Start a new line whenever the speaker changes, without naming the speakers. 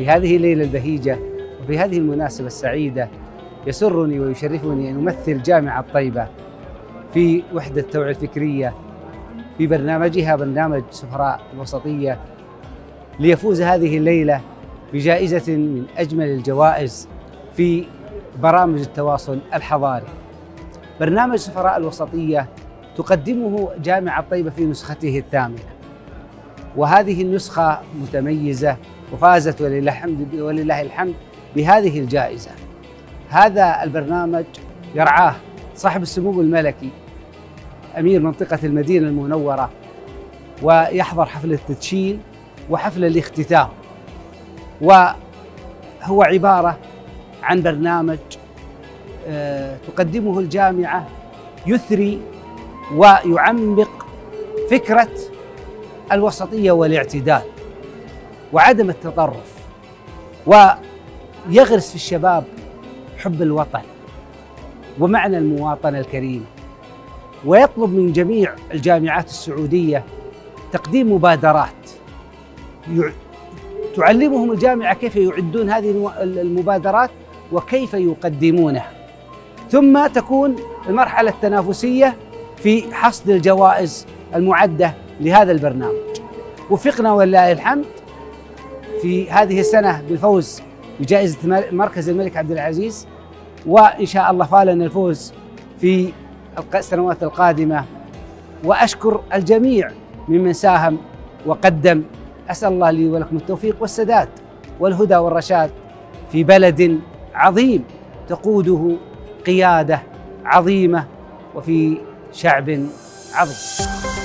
في هذه الليلة البهيجة وفي هذه المناسبة السعيدة يسرني ويشرفني أن أمثل جامعة طيبة في وحدة التوعية الفكرية في برنامجها برنامج سفراء الوسطية ليفوز هذه الليلة بجائزة من أجمل الجوائز في برامج التواصل الحضاري. برنامج سفراء الوسطية تقدمه جامعة طيبة في نسخته الثامنة وهذه النسخة متميزة وفازت ولله الحمد ولله الحمد بهذه الجائزة. هذا البرنامج يرعاه صاحب السمو الملكي أمير منطقة المدينة المنورة ويحضر حفل التدشين وحفل الاختتام. وهو عبارة عن برنامج آه، تقدمه الجامعة يثري ويعمق فكرة الوسطية والاعتدال. وعدم التطرف. ويغرس في الشباب حب الوطن ومعنى المواطنة الكريمة ويطلب من جميع الجامعات السعودية تقديم مبادرات. تعلمهم الجامعة كيف يعدون هذه المبادرات وكيف يقدمونها. ثم تكون المرحلة التنافسية في حصد الجوائز المعدة لهذا البرنامج. وفقنا ولله الحمد في هذه السنة بالفوز بجائزة مركز الملك عبد العزيز وإن شاء الله فالنا الفوز في السنوات القادمة. وأشكر الجميع ممن ساهم وقدم. أسأل الله لي ولكم التوفيق والسداد والهدى والرشاد في بلد عظيم تقوده قيادة عظيمة وفي شعب عظيم.